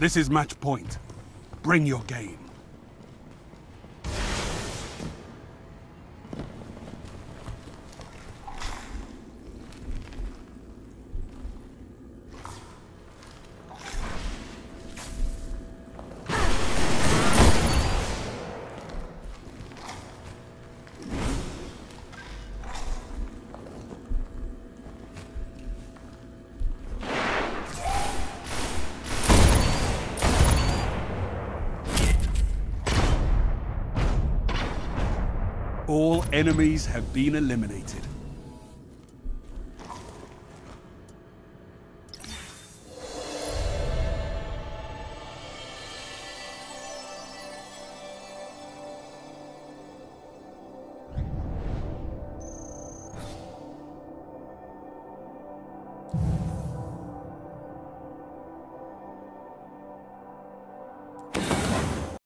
This is match point. Bring your game. All enemies have been eliminated.